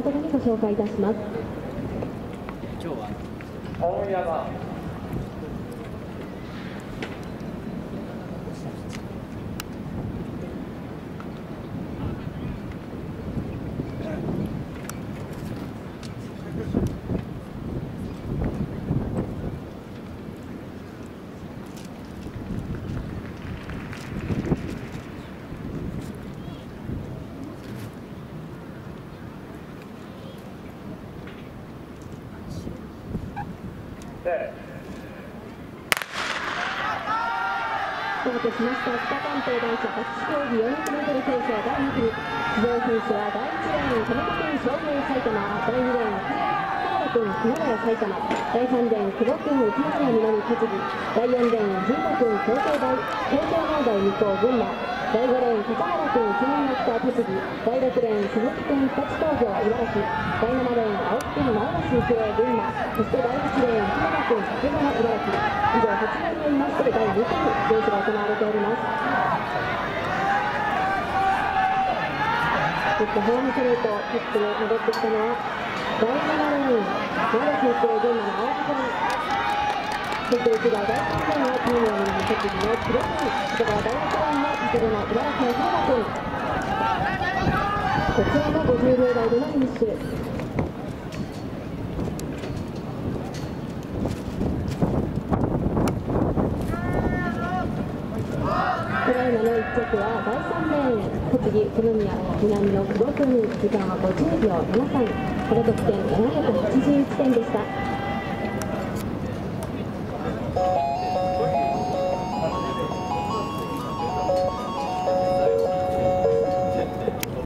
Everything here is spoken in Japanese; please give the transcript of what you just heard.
後にご紹介いたします。今日は。青山でスタートしました北関東男子初競技 400m 競争第2組出場選手は第1レーン金子君商業埼玉第2レーン原田君熊谷埼玉第3レーン久保君宇都宮南栃木第4レーン神保君東京大東京農大二高群馬第5レーン笠原君記念マスター栃木第6レーン鈴木君日立工業茨城第7レーン青木君前橋育英群馬そして第8レーン木村君竹川茨城以上8名によりまして第2組レースが行われておりますそしてホームストレートトップで戻ってきたのは第7レーン前橋育英群馬の青木君そして内側第3レーンはチームを南栃木の黒君外側第6レーンは伊勢の茨城の平田君こちらも50秒台でのフィニッシュ。1着は第3レーン栃木コロミア南の久保君時間は50秒73この得点781点でした